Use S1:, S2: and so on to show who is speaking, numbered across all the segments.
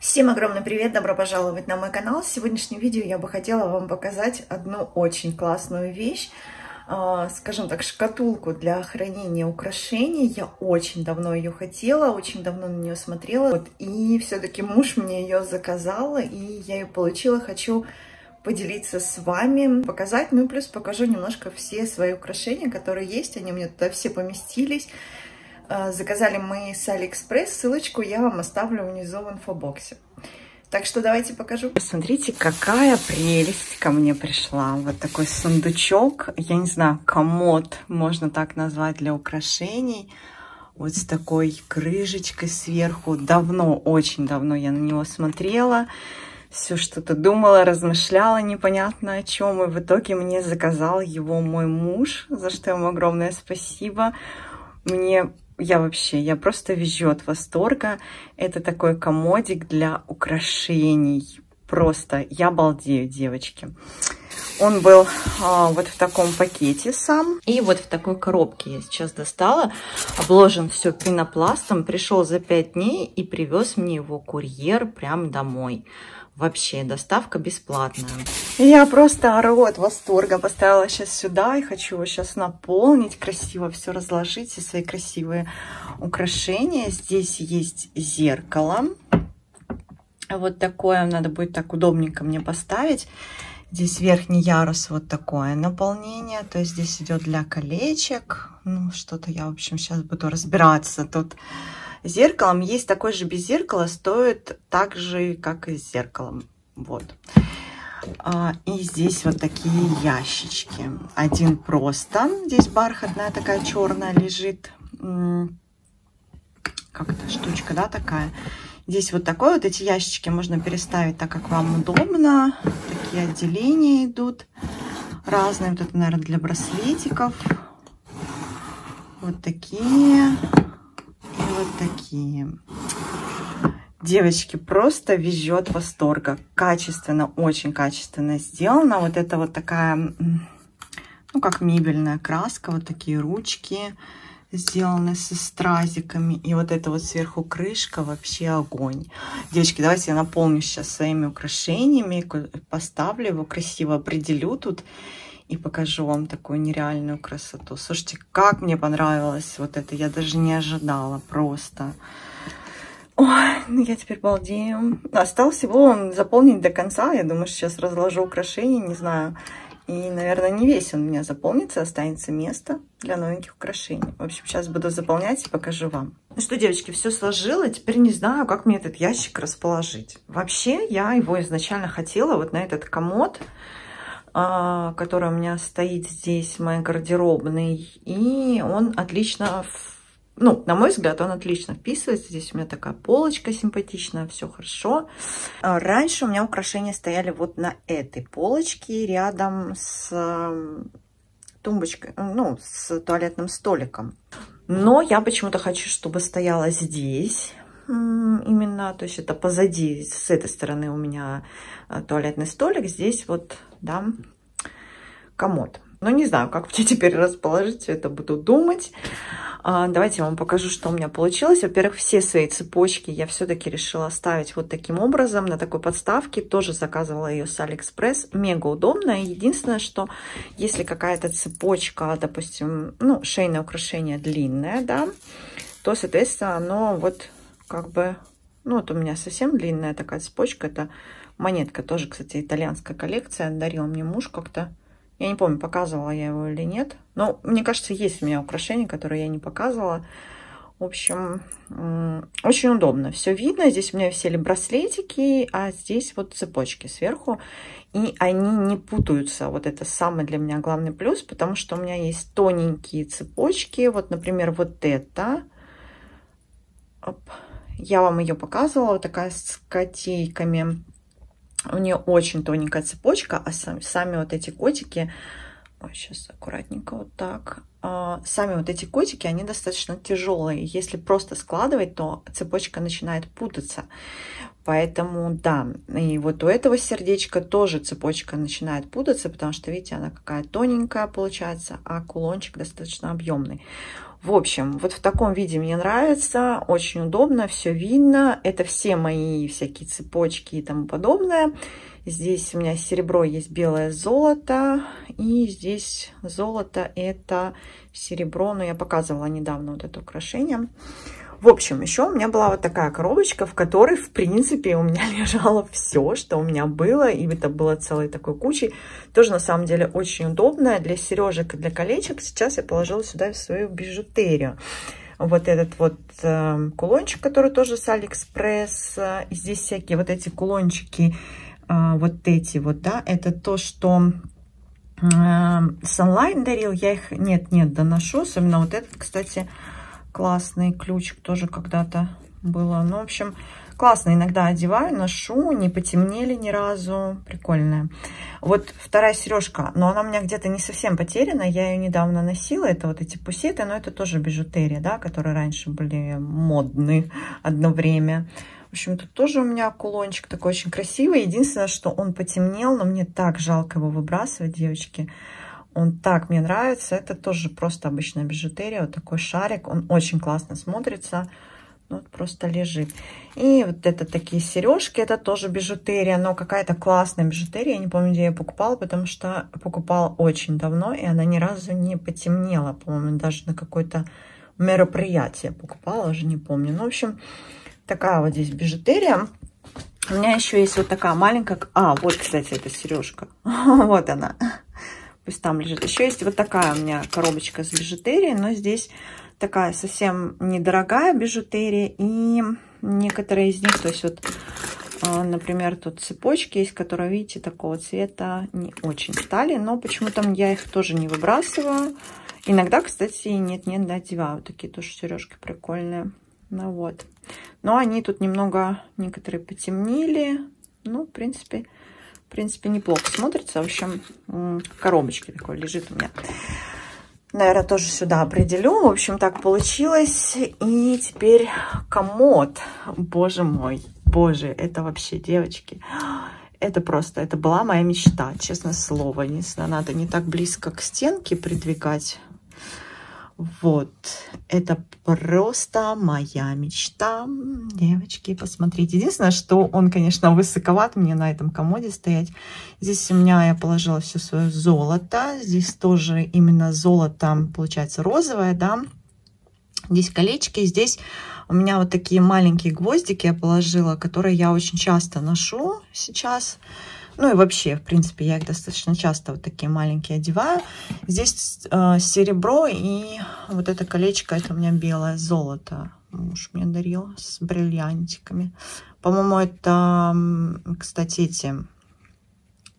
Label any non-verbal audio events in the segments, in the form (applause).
S1: Всем огромный привет, добро пожаловать на мой канал. В сегодняшнем видео я бы хотела вам показать одну очень классную вещь, а, скажем так, шкатулку для хранения украшений. Я очень давно ее хотела, очень давно на нее смотрела, вот, и все-таки муж мне ее заказал, и я ее получила. Хочу поделиться с вами, показать, ну и плюс покажу немножко все свои украшения, которые есть, они у меня туда все поместились. А, заказали мы с Алиэкспресс. Ссылочку я вам оставлю внизу в инфобоксе. Так что давайте покажу. Посмотрите, какая прелесть ко мне пришла. Вот такой сундучок. Я не знаю, комод можно так назвать для украшений. Вот с такой крышечкой сверху. Давно, очень давно я на него смотрела. Все что-то думала, размышляла непонятно о чем. И в итоге мне заказал его мой муж, за что ему огромное спасибо. Мне я вообще, я просто визжу от восторга. Это такой комодик для украшений. Просто я балдею, девочки. Он был а, вот в таком пакете сам. И вот в такой коробке я сейчас достала. Обложен все пенопластом. Пришел за 5 дней и привез мне его курьер прямо домой. Вообще, доставка бесплатная. Я просто ору от восторга. Поставила сейчас сюда и хочу его сейчас наполнить, красиво все разложить, все свои красивые украшения. Здесь есть зеркало. Вот такое надо будет так удобненько мне поставить. Здесь верхний ярус вот такое наполнение. То есть здесь идет для колечек. Ну, что-то я, в общем, сейчас буду разбираться. Тут зеркалом. Есть такое же без зеркала, стоит так же, как и с зеркалом. Вот. А, и здесь вот такие ящички. Один просто. Здесь бархатная такая черная лежит. Как это штучка, да, такая. Здесь вот такой вот эти ящички можно переставить так, как вам удобно. Такие отделения идут разные. Вот это, наверное, для браслетиков. Вот такие вот такие. Девочки, просто везет восторга. Качественно, очень качественно сделано. Вот это вот такая, ну, как мебельная краска. Вот такие ручки сделаны со стразиками. И вот это вот сверху крышка вообще огонь. Девочки, давайте я наполню сейчас своими украшениями. Поставлю его красиво, определю тут и покажу вам такую нереальную красоту. Слушайте, как мне понравилось вот это, я даже не ожидала просто. Ой, ну я теперь балдею. Осталось его заполнить до конца. Я думаю, сейчас разложу украшения, не знаю. И, наверное, не весь он у меня заполнится, останется место для новеньких украшений. В общем, сейчас буду заполнять и покажу вам. Ну что, девочки, все сложила. Теперь не знаю, как мне этот ящик расположить. Вообще, я его изначально хотела вот на этот комод который у меня стоит здесь, в моей гардеробной. И он отлично, ну, на мой взгляд, он отлично вписывается. Здесь у меня такая полочка симпатичная, все хорошо. А, раньше у меня украшения стояли вот на этой полочке рядом с тумбочкой, ну, с туалетным столиком. Но я почему-то хочу, чтобы стояла здесь именно, то есть это позади, с этой стороны у меня а, туалетный столик, здесь вот, да, комод. Ну, не знаю, как мне (laughs) теперь расположить все это, буду думать. А, давайте я вам покажу, что у меня получилось. Во-первых, все свои цепочки я все-таки решила оставить вот таким образом, на такой подставке. Тоже заказывала ее с Алиэкспресс. Мега удобно. Единственное, что если какая-то цепочка, допустим, ну, шейное украшение длинное, да, то, соответственно, оно вот как бы... Ну, вот у меня совсем длинная такая цепочка. Это монетка, тоже, кстати, итальянская коллекция. Дарил мне муж как-то я не помню, показывала я его или нет. Но мне кажется, есть у меня украшения, которые я не показывала. В общем, очень удобно. Все видно. Здесь у меня висели браслетики, а здесь вот цепочки сверху. И они не путаются. Вот это самый для меня главный плюс, потому что у меня есть тоненькие цепочки. Вот, например, вот это. Оп. Я вам ее показывала. Такая с котейками. У нее очень тоненькая цепочка, а сами, сами вот эти котики, ой, сейчас аккуратненько вот так, а, сами вот эти котики, они достаточно тяжелые. Если просто складывать, то цепочка начинает путаться. Поэтому, да, и вот у этого сердечка тоже цепочка начинает путаться, потому что, видите, она какая тоненькая получается, а кулончик достаточно объемный. В общем, вот в таком виде мне нравится, очень удобно, все видно. Это все мои всякие цепочки и тому подобное. Здесь у меня серебро есть белое золото. И здесь золото это серебро. Но я показывала недавно вот это украшение. В общем, еще у меня была вот такая коробочка, в которой, в принципе, у меня (laughs) лежало все, что у меня было. И это было целой такой кучей. Тоже, на самом деле, очень удобная для сережек и для колечек. Сейчас я положила сюда свою бижутерию. Вот этот вот э, кулончик, который тоже с Алиэкспресс. И здесь всякие вот эти кулончики, э, вот эти вот, да, это то, что... Sunlight дарил, я их нет-нет доношу, особенно вот этот, кстати, классный ключик тоже когда-то было. Ну, в общем, классно иногда одеваю, ношу, не потемнели ни разу. Прикольная. Вот вторая сережка, но она у меня где-то не совсем потеряна. Я ее недавно носила. Это вот эти пусеты, но это тоже бижутерия, да, которые раньше были модны одно время. В общем, тут тоже у меня кулончик такой очень красивый. Единственное, что он потемнел, но мне так жалко его выбрасывать, девочки. Он так мне нравится. Это тоже просто обычная бижутерия. Вот такой шарик. Он очень классно смотрится. Ну, вот просто лежит. И вот это такие сережки. Это тоже бижутерия. Но какая-то классная бижутерия. Я не помню, где я покупала, потому что покупала очень давно. И она ни разу не потемнела. По-моему, даже на какое-то мероприятие покупала. Уже не помню. Ну, в общем, такая вот здесь бижутерия. У меня еще есть вот такая маленькая... А, вот, кстати, эта сережка. (laughs) вот она пусть там лежит. Еще есть вот такая у меня коробочка с бижутерией, но здесь такая совсем недорогая бижутерия. И некоторые из них, то есть вот, а, например, тут цепочки есть, которые, видите, такого цвета не очень стали. Но почему-то я их тоже не выбрасываю. Иногда, кстати, нет-нет, да, одеваю. Такие тоже сережки прикольные. Ну вот. Но они тут немного, некоторые потемнели. Ну, в принципе, в принципе, неплохо смотрится. В общем, в коробочке такой лежит у меня. Наверное, тоже сюда определю. В общем, так получилось. И теперь комод. Боже мой. Боже, это вообще, девочки. Это просто, это была моя мечта, честное слово. Не надо не так близко к стенке придвигать. Вот, это просто моя мечта. Девочки, посмотрите. Единственное, что он, конечно, высоковат мне на этом комоде стоять. Здесь у меня я положила все свое золото. Здесь тоже именно золото, получается, розовое, да. Здесь колечки, здесь у меня вот такие маленькие гвоздики я положила, которые я очень часто ношу сейчас. Ну и вообще, в принципе, я их достаточно часто вот такие маленькие одеваю. Здесь э, серебро и вот это колечко, это у меня белое золото. Муж мне дарил с бриллиантиками. По-моему, это, кстати, эти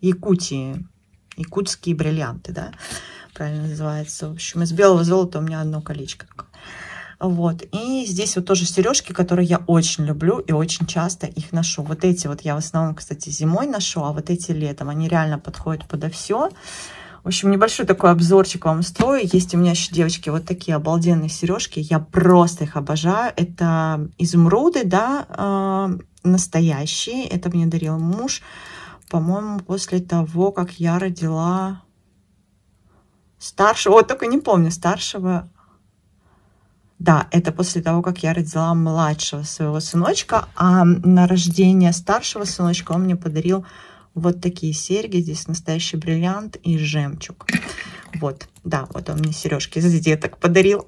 S1: Якутии, якутские бриллианты, да, правильно называется. В общем, из белого золота у меня одно колечко такое. Вот. И здесь вот тоже сережки, которые я очень люблю и очень часто их ношу. Вот эти вот я в основном, кстати, зимой ношу, а вот эти летом. Они реально подходят подо все. В общем, небольшой такой обзорчик вам строю. Есть у меня еще, девочки, вот такие обалденные сережки. Я просто их обожаю. Это изумруды, да, э, настоящие. Это мне дарил муж, по-моему, после того, как я родила старшего. Вот только не помню, старшего да, это после того, как я родила младшего своего сыночка, а на рождение старшего сыночка он мне подарил вот такие серьги. Здесь настоящий бриллиант и жемчуг. Вот, да, вот он мне сережки из деток подарил.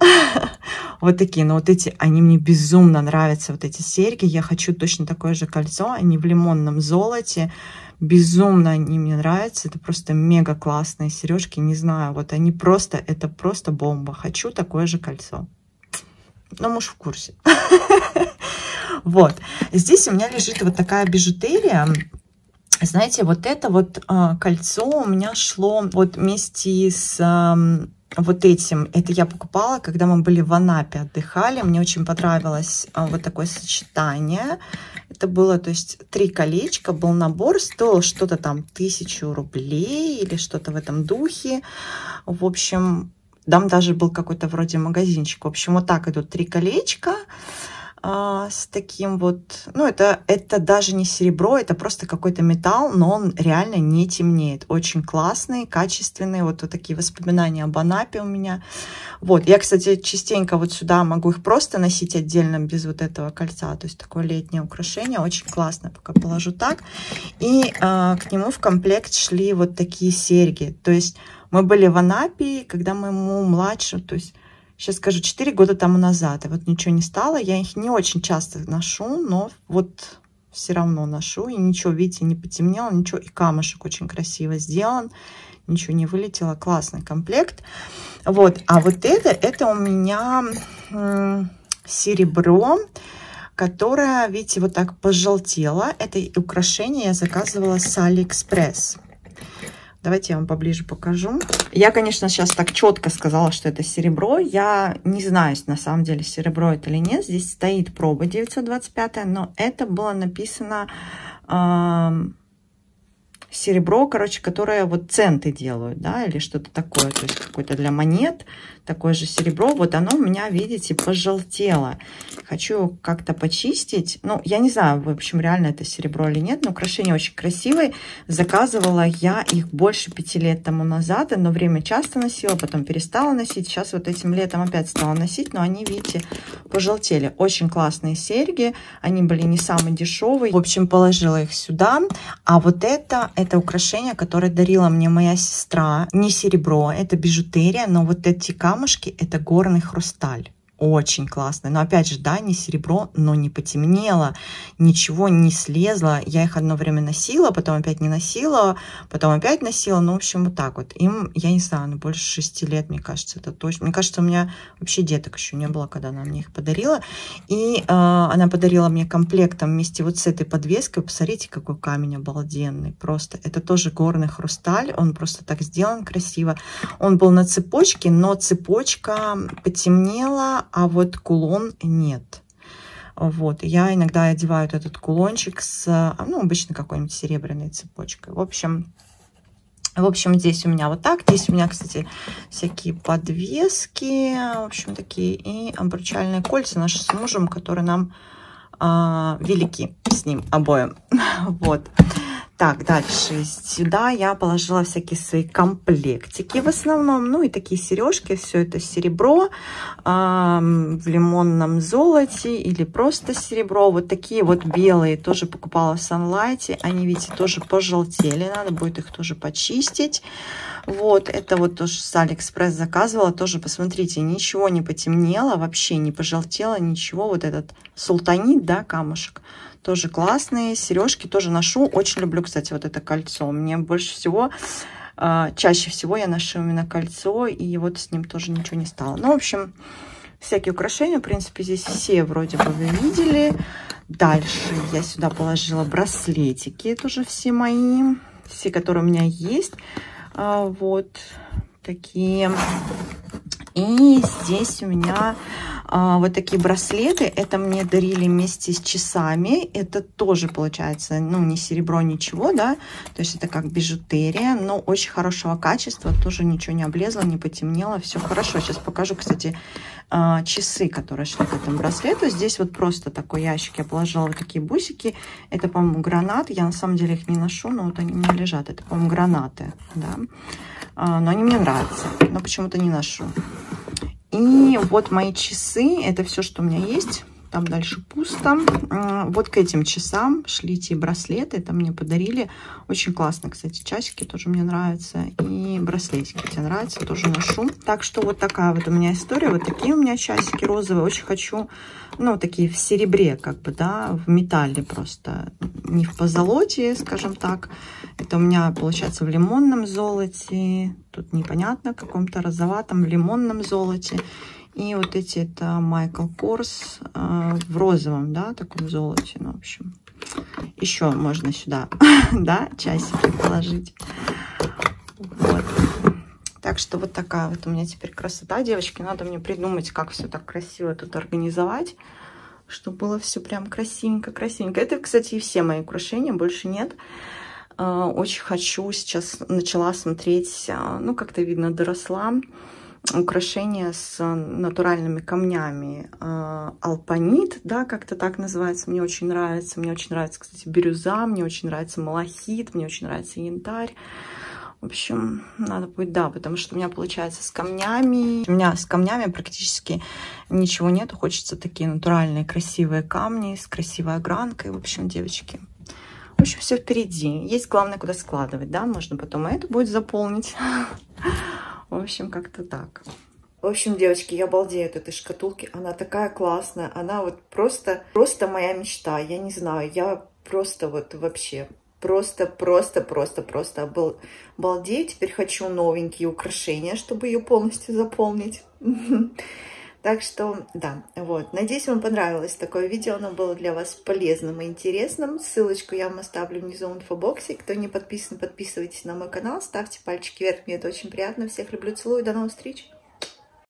S1: (laughs) вот такие, но вот эти, они мне безумно нравятся, вот эти серьги. Я хочу точно такое же кольцо, они в лимонном золоте. Безумно они мне нравятся, это просто мега классные сережки, не знаю, вот они просто, это просто бомба. Хочу такое же кольцо. Но муж в курсе. (laughs) Вот. Здесь у меня лежит вот такая бижутерия. Знаете, вот это вот а, кольцо у меня шло вот вместе с вот этим. Это я покупала, когда мы были в Анапе, отдыхали. Мне очень понравилось а, вот такое сочетание. Это было, то есть, три колечка, был набор, стоил что-то там тысячу рублей или что-то в этом духе. В общем, там даже был какой-то вроде магазинчик. В общем, вот так идут три колечка. а, с таким вот, ну это, это даже не серебро, это просто какой-то металл, но он реально не темнеет. Очень классный, качественный, вот, вот такие воспоминания об Анапе у меня. Вот, я, кстати, частенько вот сюда могу их просто носить отдельно, без вот этого кольца, то есть такое летнее украшение, очень классно, пока положу так. И а, к нему в комплект шли вот такие серьги, то есть мы были в Анапе, когда моему младшему, то есть сейчас скажу, 4 года тому назад. И вот ничего не стало. Я их не очень часто ношу, но вот все равно ношу. И ничего, видите, не потемнело, ничего. И камушек очень красиво сделан. Ничего не вылетело. Классный комплект. Вот. А вот это, это у меня серебро, которое, видите, вот так пожелтело. Это украшение я заказывала с Алиэкспресс. Давайте я вам поближе покажу. Я, конечно, сейчас так четко сказала, что это серебро. Я не знаю, на самом деле серебро это или нет. Здесь стоит проба 925, но это было написано э, серебро, короче, которое вот центы делают, да, или что-то такое. То есть какое-то для монет такое же серебро. Вот оно у меня, видите, пожелтело. Хочу как-то почистить. Ну, я не знаю, в общем, реально это серебро или нет, но украшения очень красивые. Заказывала я их больше пяти лет тому назад, но время часто носила, потом перестала носить. Сейчас вот этим летом опять стала носить, но они, видите, пожелтели. Очень классные серьги. Они были не самые дешевые. В общем, положила их сюда. А вот это, это украшение, которое дарила мне моя сестра. Не серебро, это бижутерия, но вот эти камни камушки это горный хрусталь очень классные. Но опять же, да, не серебро, но не потемнело, ничего не слезло. Я их одно время носила, потом опять не носила, потом опять носила. Ну, в общем, вот так вот. Им, я не знаю, ну, больше шести лет, мне кажется, это точно. Мне кажется, у меня вообще деток еще не было, когда она мне их подарила. И э, она подарила мне комплектом вместе вот с этой подвеской. Посмотрите, какой камень обалденный. Просто это тоже горный хрусталь. Он просто так сделан красиво. Он был на цепочке, но цепочка потемнела, а вот кулон нет. Вот, я иногда одеваю этот кулончик с, ну, обычно какой-нибудь серебряной цепочкой. В общем, в общем, здесь у меня вот так. Здесь у меня, кстати, всякие подвески, в общем, такие. И обручальные кольца наши с мужем, которые нам э, велики с ним обоим. (laughs) Вот. Так, дальше. Сюда я положила всякие свои комплектики в основном. Ну и такие сережки. Все это серебро э, в лимонном золоте или просто серебро. Вот такие вот белые тоже покупала в Sunlight. Они, видите, тоже пожелтели. Надо будет их тоже почистить. Вот, это вот тоже с Алиэкспресс заказывала. Тоже, посмотрите, ничего не потемнело, вообще не пожелтело, ничего. Вот этот султанит, да, камушек тоже классные. Сережки тоже ношу. Очень люблю, кстати, вот это кольцо. Мне больше всего, а, чаще всего я ношу именно кольцо. И вот с ним тоже ничего не стало. Ну, в общем, всякие украшения. В принципе, здесь все вроде бы вы видели. Дальше я сюда положила браслетики. Тоже все мои. Все, которые у меня есть. А, вот такие. И здесь у меня а, вот такие браслеты. Это мне дарили вместе с часами. Это тоже получается, ну, не серебро, ничего, да. То есть это как бижутерия, но очень хорошего качества. Тоже ничего не облезло, не потемнело. Все хорошо. Сейчас покажу, кстати, а, часы, которые шли к этому браслету. Здесь вот просто такой ящик. Я положила вот такие бусики. Это, по-моему, гранат. Я на самом деле их не ношу, но вот они у меня лежат. Это, по-моему, гранаты, да. А, но они мне нравятся, но почему-то не ношу. И вот мои часы, это все, что у меня есть. Там дальше пусто. А, вот к этим часам шли те браслеты. Это мне подарили. Очень классно, кстати, часики тоже мне нравятся. И браслетики тебе нравятся, тоже ношу. Так что вот такая вот у меня история. Вот такие у меня часики розовые. Очень хочу, ну, такие в серебре, как бы, да, в металле просто. Не в позолоте, скажем так. Это у меня получается в лимонном золоте. Тут непонятно, каком-то розоватом, в лимонном золоте. И вот эти это Майкл Корс э, в розовом, да, таком золоте. Ну, в общем, еще можно сюда, (laughs) да, часики положить. Вот. Так что вот такая вот у меня теперь красота, девочки. Надо мне придумать, как все так красиво тут организовать, чтобы было все прям красивенько, красивенько. Это, кстати, и все мои украшения, больше нет. Э, очень хочу сейчас, начала смотреть, э, ну, как-то видно, доросла украшение с натуральными камнями. А, алпанит, да, как-то так называется, мне очень нравится. Мне очень нравится, кстати, бирюза, мне очень нравится малахит, мне очень нравится янтарь. В общем, надо будет, да, потому что у меня получается с камнями. У меня с камнями практически ничего нету. Хочется такие натуральные красивые камни с красивой огранкой. В общем, девочки, в общем, все впереди. Есть главное, куда складывать, да, можно потом это будет заполнить. В общем, как-то так. В общем, девочки, я балдею от этой шкатулки. Она такая классная. Она вот просто, просто моя мечта. Я не знаю, я просто вот вообще просто, просто, просто, просто был балдею. Теперь хочу новенькие украшения, чтобы ее полностью заполнить. (laughs) Так что, да, вот. Надеюсь, вам понравилось такое видео. Оно было для вас полезным и интересным. Ссылочку я вам оставлю внизу в инфобоксе. Кто не подписан, подписывайтесь на мой канал. Ставьте пальчики вверх, мне это очень приятно. Всех люблю, целую. До новых встреч!